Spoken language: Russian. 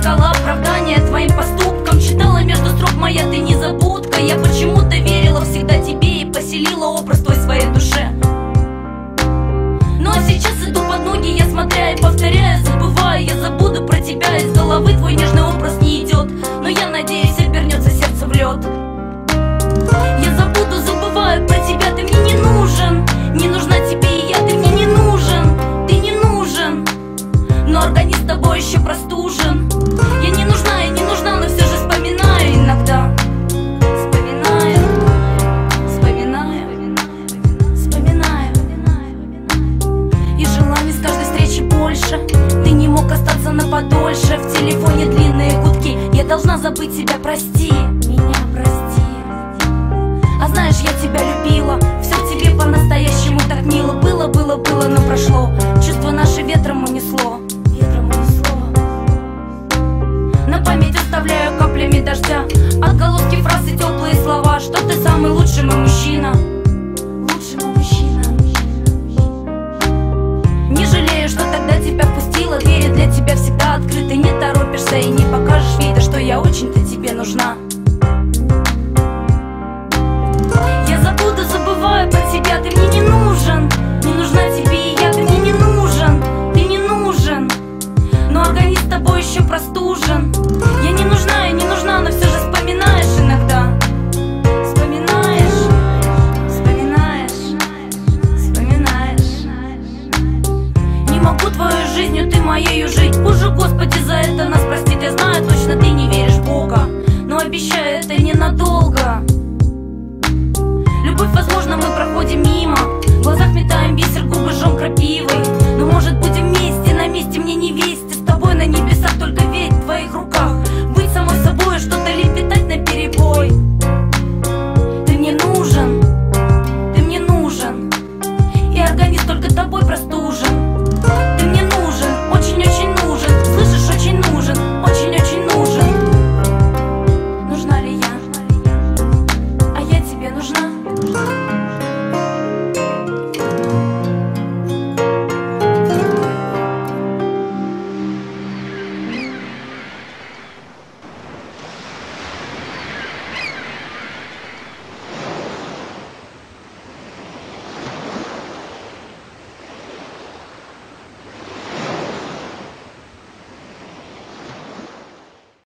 искала оправдания твоим поступкам. Читала между строк моя ты незабудка Я почему-то верила всегда тебе и поселила образ твой в своей душе. Но сейчас иду под ноги, я смотря и повторяю Забываю, я забуду про тебя. Из головы Твой нежный образ не идет Но я надеюсь, обернется сердце в лед. Я забуду, забываю про тебя, ты мне не нужен. Не нужна тебе и я, ты мне не нужен Ты не нужен. Но организм тобой еще простужен. На подольше В телефоне длинные гудки. Я должна забыть тебя, прости. Меня прости. А знаешь, я тебя любила. Все тебе по-настоящему так мило. Было, было, было, но прошло. Чувство наше ветром унесло. Ветром унесло. На память оставляю каплями дождя. Отголоски фраз и теплые слова. Что ты самый лучший мой мужчина нужна. Я забуду, забываю про тебя Ты мне не нужен. Не нужна тебе и я Ты мне не нужен Ты не нужен. Но организм с тобой еще простужен. Я не нужна, я не нужна, но все же вспоминаешь иногда. Вспоминаешь, вспоминаешь, вспоминаешь. Не могу твою жизнью, ты моею жить Боже, Господи, за это